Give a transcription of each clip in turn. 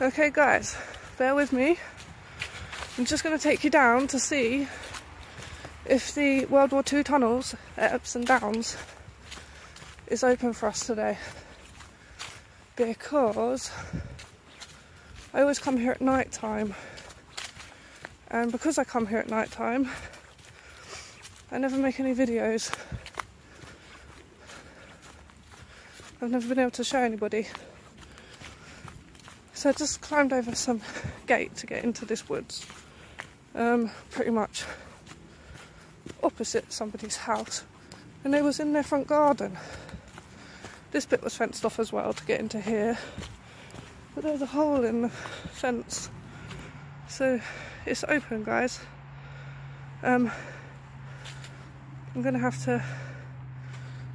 Okay, guys, bear with me. I'm just going to take you down to see if the World War II tunnels at Epsom Downs is open for us today. Because I always come here at night time. And because I come here at night time, I never make any videos. I've never been able to show anybody. So I just climbed over some gate to get into this woods. Um, pretty much opposite somebody's house. And it was in their front garden. This bit was fenced off as well to get into here. But there's a hole in the fence. So it's open guys. Um, I'm gonna have to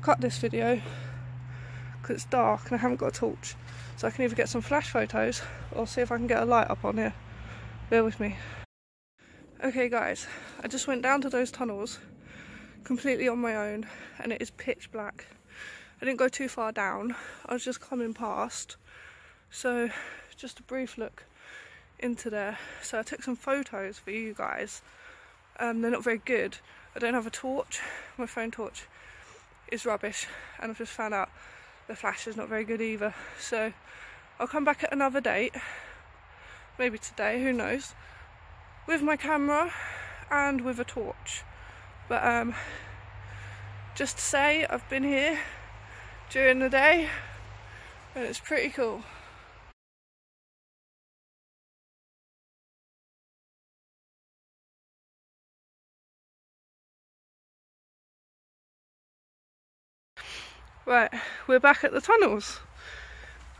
cut this video because it's dark and I haven't got a torch. So I can either get some flash photos or see if I can get a light up on here. Bear with me. Okay guys, I just went down to those tunnels completely on my own and it is pitch black. I didn't go too far down, I was just coming past. So just a brief look into there. So I took some photos for you guys. Um, they're not very good. I don't have a torch, my phone torch is rubbish and I've just found out the flash is not very good either. So I'll come back at another date, maybe today, who knows, with my camera and with a torch. But um, just to say, I've been here during the day and it's pretty cool. Right, we're back at the tunnels.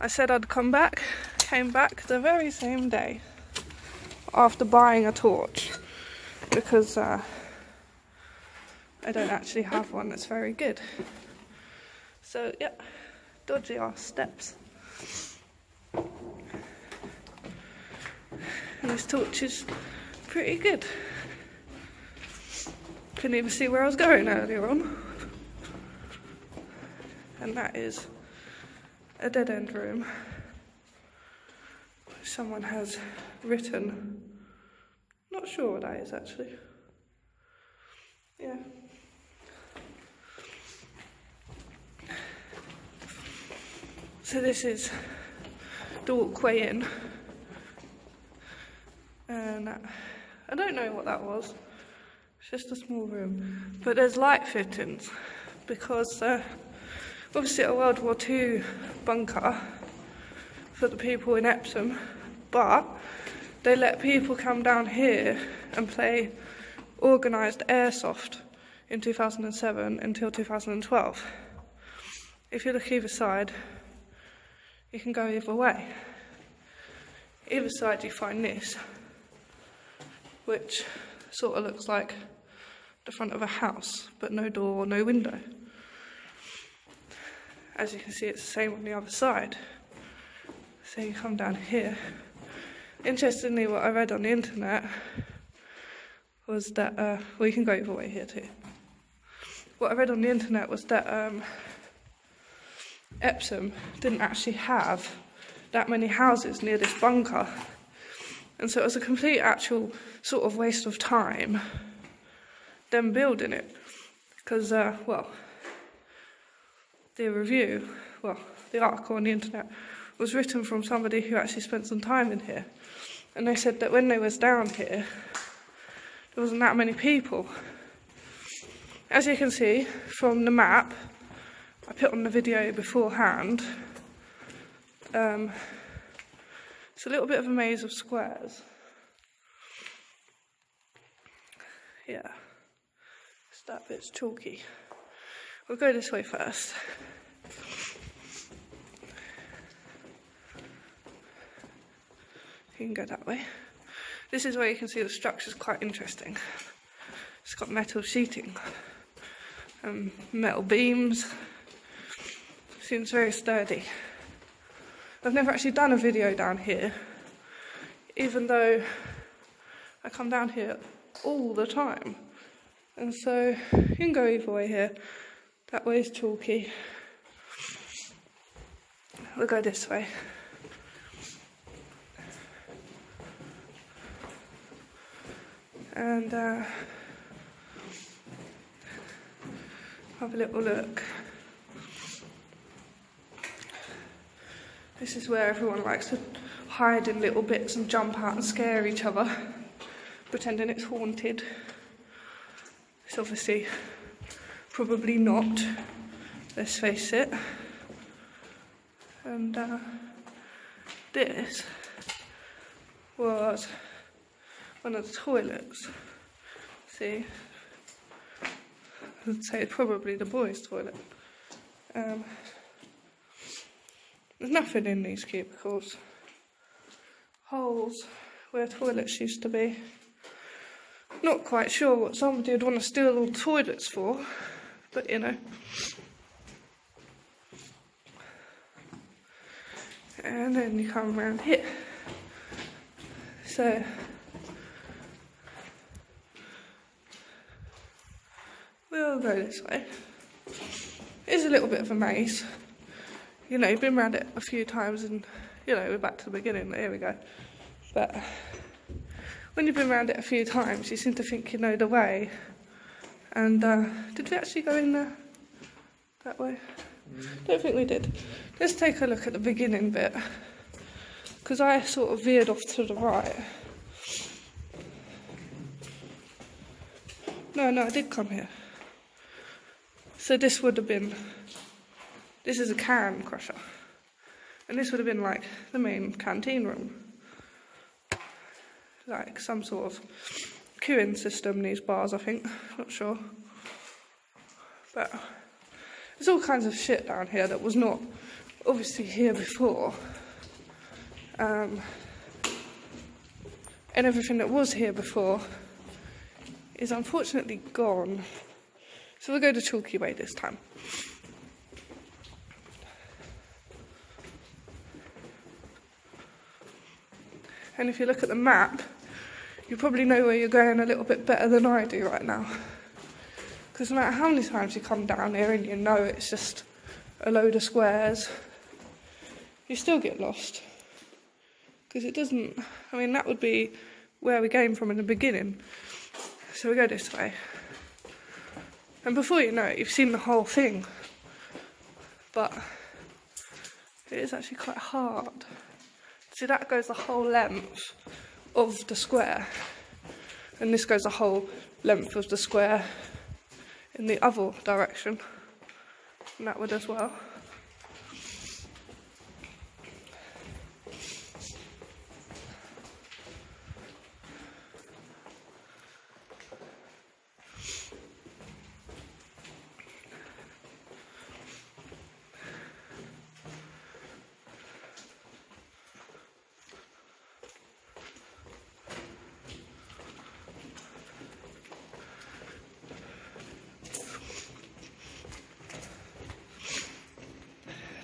I said I'd come back, came back the very same day after buying a torch because uh, I don't actually have one that's very good. So, yeah, dodgy ass steps. And this torch is pretty good. Couldn't even see where I was going earlier on and that is a dead end room. Someone has written, not sure what that is actually. Yeah. So this is the walkway in. And I don't know what that was. It's just a small room. But there's light fittings because uh, obviously a World War II bunker for the people in Epsom, but they let people come down here and play organised airsoft in 2007 until 2012. If you look either side, you can go either way. Either side you find this, which sort of looks like the front of a house, but no door, no window as you can see it's the same on the other side. So you come down here. Interestingly what I read on the internet was that uh, well you can go either way here too. What I read on the internet was that um, Epsom didn't actually have that many houses near this bunker. And so it was a complete actual sort of waste of time them building it. Because uh, well the review, well, the article on the internet, was written from somebody who actually spent some time in here. And they said that when they was down here, there wasn't that many people. As you can see from the map, I put on the video beforehand, um, it's a little bit of a maze of squares. Yeah, that bit's chalky. We'll go this way first. You can go that way. This is where you can see the structure is quite interesting. It's got metal sheeting, um, metal beams. Seems very sturdy. I've never actually done a video down here, even though I come down here all the time. And so you can go either way here. That way is chalky. We'll go this way. And uh, have a little look. This is where everyone likes to hide in little bits and jump out and scare each other, pretending it's haunted. It's obviously probably not, let's face it. And uh, this was one of the toilets. See, I'd say probably the boys' toilet. Um, there's nothing in these cubicles. Holes where toilets used to be. Not quite sure what somebody would want to steal all toilets for, but you know. And then you come around here. So we'll go this way. It's a little bit of a maze. You know, you've been around it a few times and you know, we're back to the beginning, here we go. But when you've been around it a few times, you seem to think you know the way. And uh, did we actually go in there that way? Don't think we did. Let's take a look at the beginning bit. Because I sort of veered off to the right. No, no, I did come here. So this would have been, this is a can crusher. And this would have been like the main canteen room. Like some sort of queuing system, these bars, I think. Not sure. But there's all kinds of shit down here that was not obviously here before. Um, and everything that was here before is unfortunately gone. So we'll go to Chalky Way this time. And if you look at the map, you probably know where you're going a little bit better than I do right now. Because no matter how many times you come down here and you know it's just a load of squares, you still get lost. Because it doesn't, I mean, that would be where we came from in the beginning. So we go this way. And before you know it, you've seen the whole thing. But it is actually quite hard. See, that goes the whole length of the square. And this goes the whole length of the square in the other direction. And that would as well.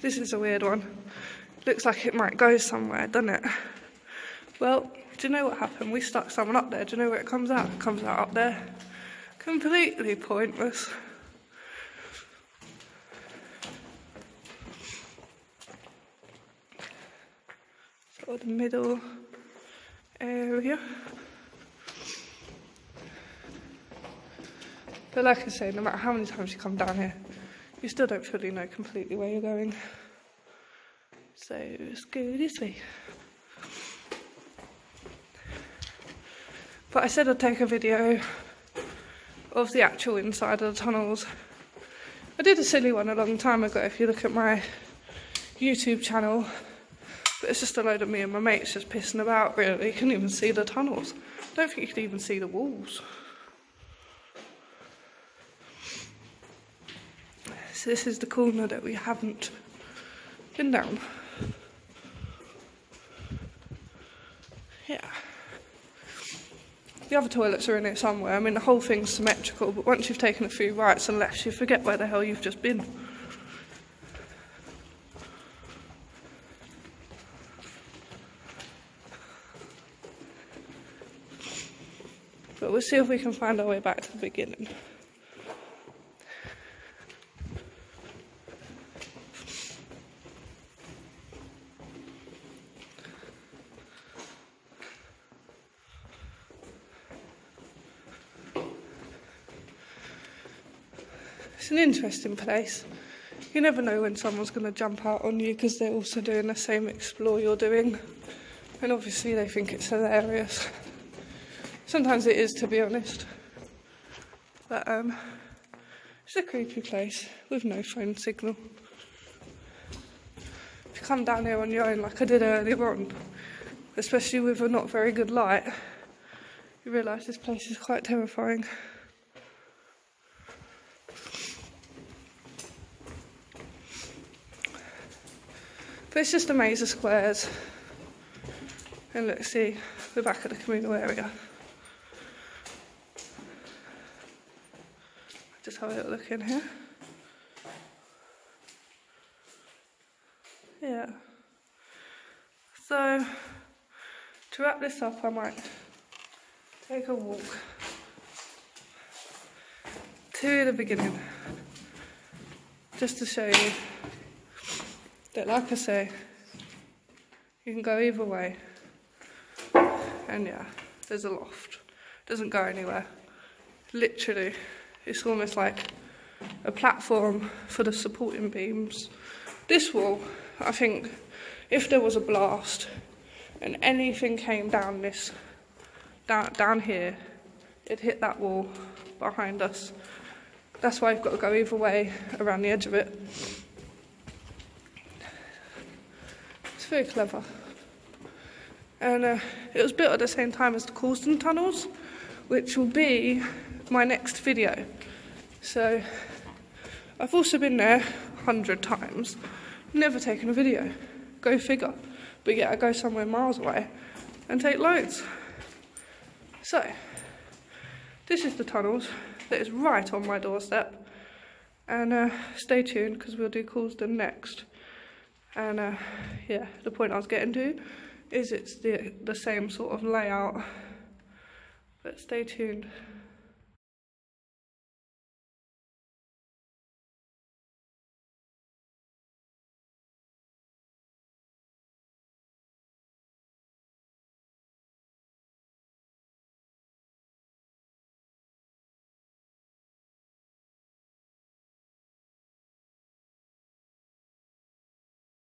This is a weird one. Looks like it might go somewhere, doesn't it? Well, do you know what happened? We stuck someone up there. Do you know where it comes out? It comes out up there. Completely pointless. Sort of the middle area. But like I say, no matter how many times you come down here, you still don't fully know completely where you're going. So let's go this way. But I said I'd take a video of the actual inside of the tunnels. I did a silly one a long time ago if you look at my YouTube channel. But it's just a load of me and my mates just pissing about really. You couldn't even see the tunnels. I don't think you could even see the walls. This is the corner that we haven't been down. Yeah. The other toilets are in here somewhere. I mean, the whole thing's symmetrical, but once you've taken a few rights and lefts, you forget where the hell you've just been. But we'll see if we can find our way back to the beginning. It's an interesting place. You never know when someone's going to jump out on you because they're also doing the same explore you're doing. And obviously, they think it's hilarious. Sometimes it is, to be honest. But um, it's a creepy place with no phone signal. If you come down here on your own, like I did earlier on, especially with a not very good light, you realise this place is quite terrifying. It's just a maze of squares. And let's see, we're back at the communal area. Just have a little look in here. Yeah. So, to wrap this up, I might take a walk to the beginning just to show you that, like I say, you can go either way. And yeah, there's a loft. It doesn't go anywhere. Literally, it's almost like a platform for the supporting beams. This wall, I think, if there was a blast and anything came down this, down, down here, it hit that wall behind us. That's why you've got to go either way around the edge of it. It's very clever. And uh, it was built at the same time as the Coulsdon tunnels, which will be my next video. So I've also been there a hundred times, never taken a video. Go figure. But yet I go somewhere miles away and take loads. So this is the tunnels that is right on my doorstep. And uh, stay tuned because we'll do Coulsdon next. And uh, yeah, the point I was getting to is it's the, the same sort of layout. But stay tuned.